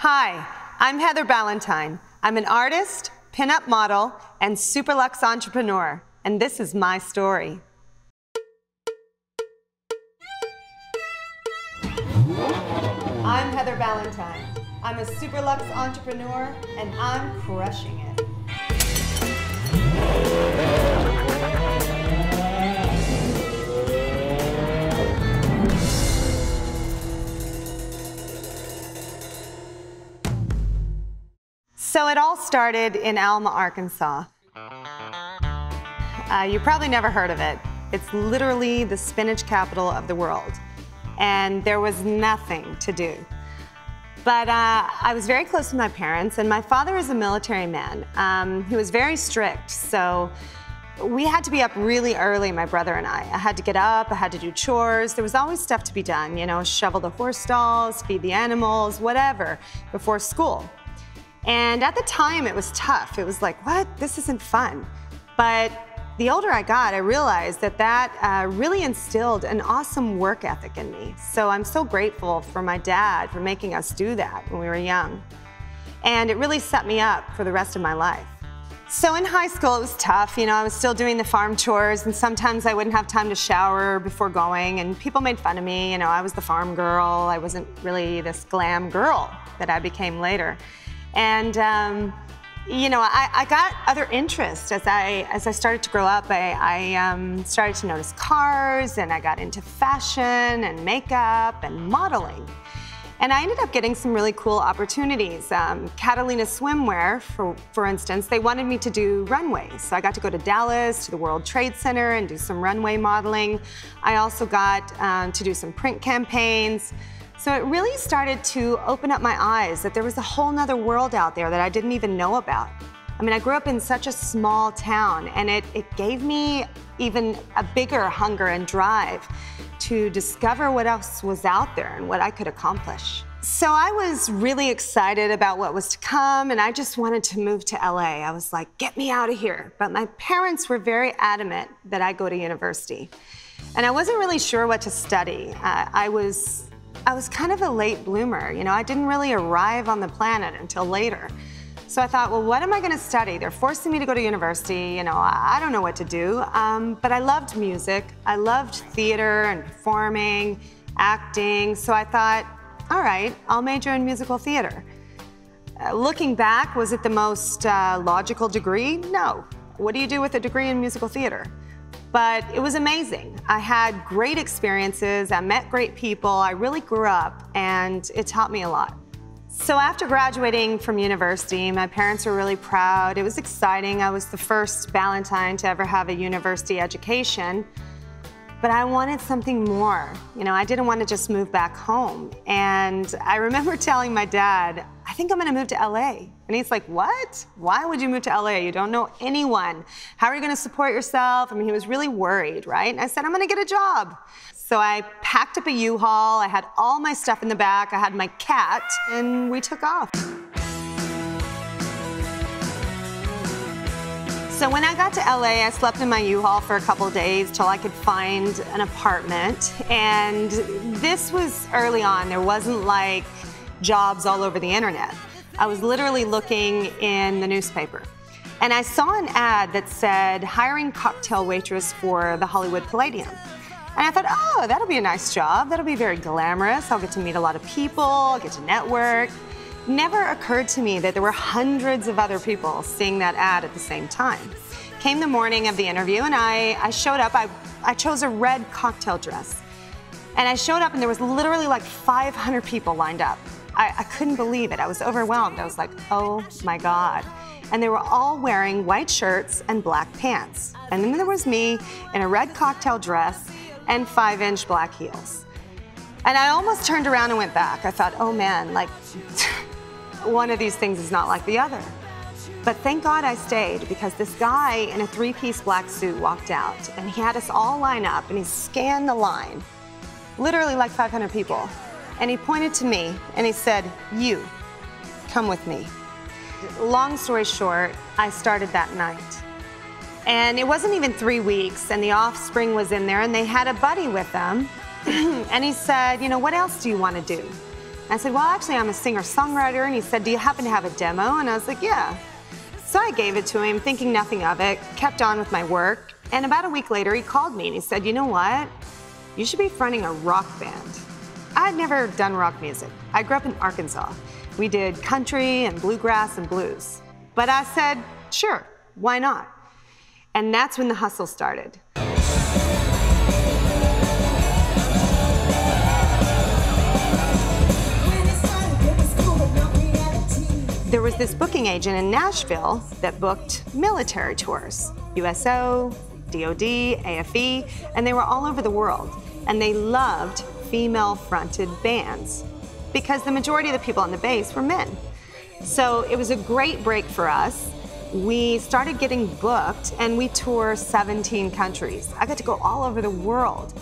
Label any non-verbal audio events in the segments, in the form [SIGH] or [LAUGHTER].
Hi, I'm Heather Ballentine. I'm an artist, pinup model, and super luxe entrepreneur, and this is my story. I'm Heather Ballentine. I'm a super luxe entrepreneur, and I'm crushing it. Started in Alma, Arkansas. Uh, you probably never heard of it. It's literally the spinach capital of the world. And there was nothing to do. But uh, I was very close to my parents, and my father is a military man. Um, he was very strict, so we had to be up really early, my brother and I. I had to get up, I had to do chores. There was always stuff to be done, you know, shovel the horse stalls, feed the animals, whatever, before school. And at the time, it was tough. It was like, what? This isn't fun. But the older I got, I realized that that uh, really instilled an awesome work ethic in me. So I'm so grateful for my dad for making us do that when we were young. And it really set me up for the rest of my life. So in high school, it was tough. You know, I was still doing the farm chores, and sometimes I wouldn't have time to shower before going, and people made fun of me. You know, I was the farm girl. I wasn't really this glam girl that I became later. And um, you know, I, I, got other interests as I as I started to grow up. I, I um, started to notice cars, and I got into fashion and makeup and modeling. And I ended up getting some really cool opportunities. Um, Catalina Swimwear, for, for instance, they wanted me to do runways. So I got to go to Dallas, to the World Trade Center, and do some runway modeling. I also got um, to do some print campaigns. So it really started to open up my eyes that there was a whole nother world out there that I didn't even know about. I mean, I grew up in such a small town, and it, it gave me even a bigger hunger and drive to discover what else was out there and what I could accomplish. So I was really excited about what was to come, and I just wanted to move to LA. I was like, get me out of here. But my parents were very adamant that I go to university. And I wasn't really sure what to study. Uh, I was I was kind of a late bloomer. You know, I didn't really arrive on the planet until later. So I thought, well, what am I going to study? They're forcing me to go to university. You know, I, don't know what to do. Um, but I loved music. I loved theater and performing, acting. So I thought, all right, I'll major in musical theater. Uh, looking back, was it the most uh, logical degree? No. What do you do with a degree in musical theater? But it was amazing. I had great experiences, I met great people, I really grew up, and it taught me a lot. So after graduating from university, my parents were really proud. It was exciting. I was the first Ballentine to ever have a university education. But I wanted something more. You know, I didn't want to just move back home. And I remember [LAUGHS] telling my dad, think I'm to move to LA. And he's like, What? Why would you move to LA? You don't know anyone. How are you to support yourself? I mean, he was really worried, right? And I said, I'm to get a job. So I packed up a U-Haul. I had all my stuff in the back. I had my cat, and we took off. So when I got to LA, I slept in my U-Haul for a couple days till I could find an apartment. And this was early on. There wasn't like jobs all over the internet. I was literally looking in the newspaper. And I saw an ad that said hiring cocktail waitress for the Hollywood Palladium. And I thought, oh, that'll be a nice job. That'll be very glamorous. I'll get to meet a lot of people, I'll get to network never occurred to me that there were hundreds of other people seeing that ad at the same time. Came the morning of the interview and I, I showed up. I, I chose a red cocktail dress. And I showed up and there was literally like 500 people lined up. I, I couldn't believe it. I was overwhelmed. I was like, oh my God. And they were all wearing white shirts and black pants. And then there was me in a red cocktail dress and five inch black heels. And I almost turned around and went back. I thought, oh man, like, [LAUGHS] one of these things is not like the other. But thank God I stayed because this guy in a three piece black suit walked out and he had us all line up and he scanned the line, literally like 500 people. And he pointed to me and he said, You, come with me. Long story short, I started that night. And it wasn't even three weeks, and the offspring was in there, and they had a buddy with them. [CLEARS THROAT] and he said, You know, what else do you want to do? I said, well, actually, I'm a singer-songwriter. And he said, do you happen to have a demo? And I was like, yeah. So I gave it to him, thinking nothing of it, kept on with my work. And about a week later, he called me and he said, you know what? You should be fronting a rock band. I had never done rock music. I grew up in Arkansas. We did country and bluegrass and blues. But I said, sure, why not? And that's when the hustle started. There was this booking agent in Nashville that booked military tours USO, DoD, AFE, and they were all over the world. And they loved female fronted bands because the majority of the people on the base were men. So it was a great break for us. We started getting booked and we tour 17 countries. I got to go all over the world.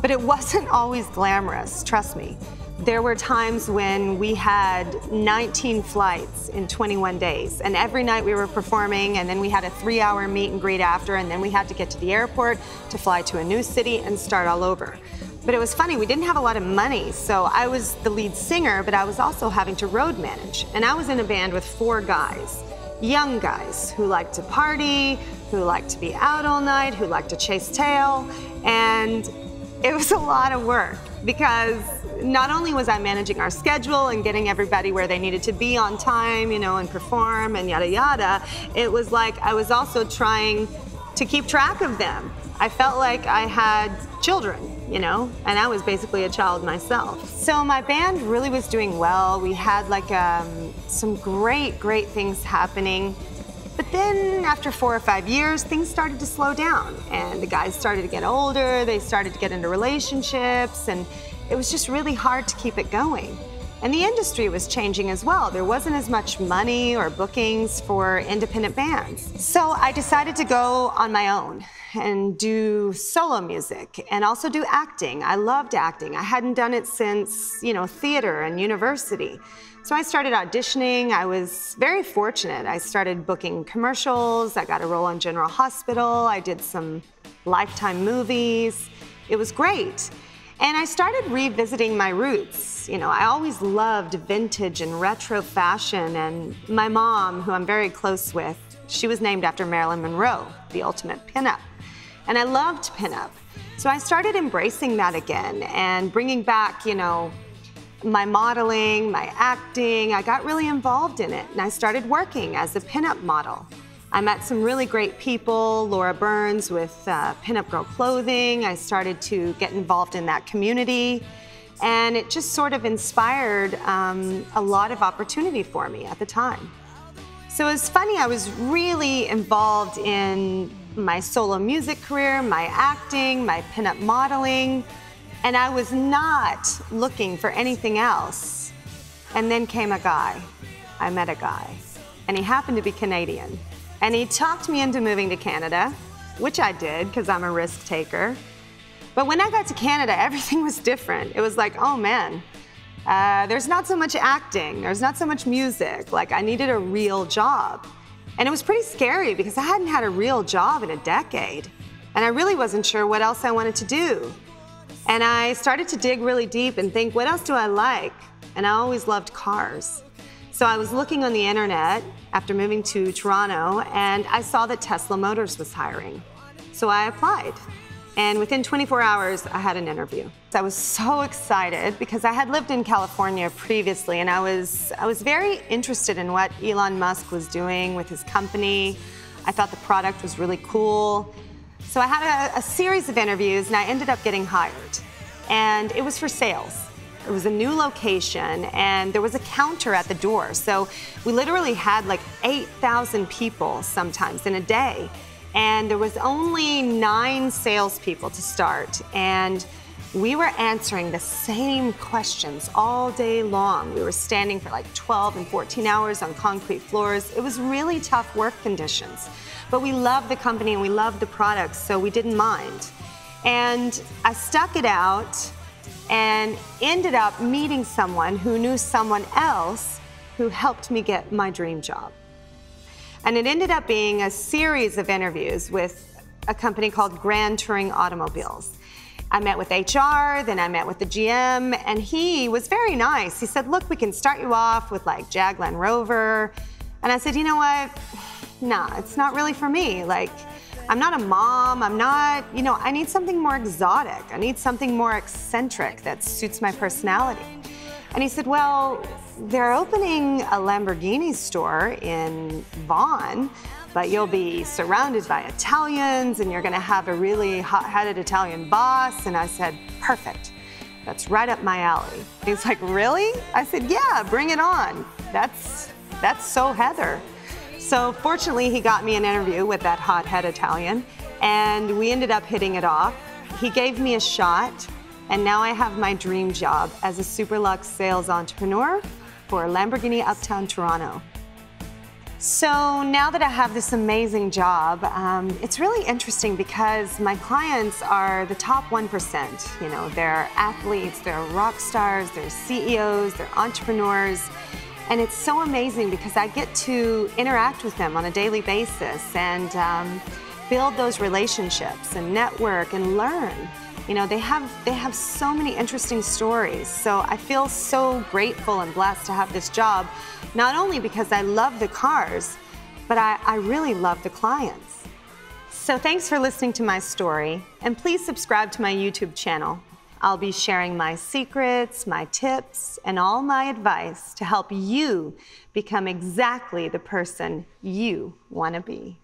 But it [LAUGHS] wasn't always glamorous, trust me. There were times when we had 19 flights in 21 days, and every night we were performing, and then we had a three hour meet and greet after, and then we had to get to the airport to fly to a new city and start all over. But it was funny, we didn't have a lot of money, so I was the lead singer, but I was also having to road manage. And I was in a band with four guys, young guys who liked to party, who liked to be out all night, who liked to chase tail, and it was a lot of work because not only was I managing our schedule and getting everybody where they needed to be on time, you know, and perform and yada yada, it was like I was also trying to keep track of them. I felt like I had children, you know, and I was basically a child myself. So my band really was doing well. We had like um, some great, great things happening. But then after four or five years, things started to slow down and the guys started to get older, they started to get into relationships and it was just really hard to keep it going. And the industry was changing as well. There wasn't as much money or bookings for independent bands. So I decided to go on my own and do solo music and also do acting. I loved acting. I hadn't done it since, you know, theater and university. So I started auditioning. I was very fortunate. I started booking commercials. I got a role on General Hospital. I did some Lifetime movies. It was great. And I started revisiting my roots. You know, I always loved vintage and retro fashion, and my mom, who I'm very close with, she was named after Marilyn Monroe, the ultimate pinup. And I loved pinup. So I started embracing that again and bringing back, you know, my modeling, my acting. I got really involved in it, and I started working as a pinup model. I met some really great people, Laura Byrnes with uh, Pinup Girl Clothing. I started to get involved in that community. And it just sort of inspired um, a lot of opportunity for me at the time. So it was funny, I was really involved in my solo music career, my acting, my pinup modeling, and I was not looking for anything else. And then came a guy. I met a guy, and he happened to be Canadian. And he talked me into moving to Canada, which I did because I'm a risk taker. But when I got to Canada, [LAUGHS] everything was different. It was like, oh man, uh, there's not so much acting, there's not so much music. Like, I needed a real job. And it was pretty scary because I hadn't had a real job in a decade. And I really wasn't sure what else I wanted to do. And I started to dig really deep and think, what else do I like? And I always loved cars. So I was looking on the internet after moving to Toronto and I saw that Tesla Motors was hiring. So I applied. And within 24 hours, I had an interview. I was so excited because I had lived in California previously and I was, I was very interested in what Elon Musk was doing with his company. I thought the product was really cool. So I had a, a series of interviews and I ended up getting hired. And it was for sales. It was a new location and there was a counter at the door. So we literally had like 8,000 people sometimes in a day. And there was only nine salespeople to start. And we were answering the same questions all day long. We were standing for like 12 and 14 hours on concrete floors. It was really tough work conditions. But we loved the company and we loved the products, so we didn't mind. And I stuck it out and ended up meeting someone who knew someone else who helped me get my dream job. And it ended up being a series of interviews with a company called Grand Touring Automobiles. I met with HR, then I met with the GM, and he was very nice. He said, Look, we can start you off with like Jag Land Rover. And I said, You know what? Nah, it's not really for me. Like, I'm not a mom. I'm not, you know, I need something more exotic. I need something more eccentric that suits my personality. And he said, Well, they're opening a Lamborghini store in Vaughan, but you'll be surrounded by Italians and you're going to have a really hot headed Italian boss. And I said, Perfect. That's right up my alley. He's like, Really? I said, Yeah, bring it on. That's, that's so Heather. So fortunately, he got me an interview with that hothead Italian, and we ended up hitting it off. He gave me a shot, and now I have my dream job as a Super Luxe sales entrepreneur for Lamborghini Uptown Toronto. So now that I have this amazing job, um, it's really interesting because my clients are the top 1%. You know, they're athletes, they're rock stars, they're CEOs, they're entrepreneurs. And it's so amazing because I get to interact with them on a daily basis and um, build those relationships and network and learn. You know, they have they have so many interesting stories. So I feel so grateful and blessed to have this job, not only because I love the cars, but I, I really love the clients. So thanks for listening to my story, and please subscribe to my YouTube channel. I'll be sharing my secrets, my tips, and all my advice to help you become exactly the person you want to be.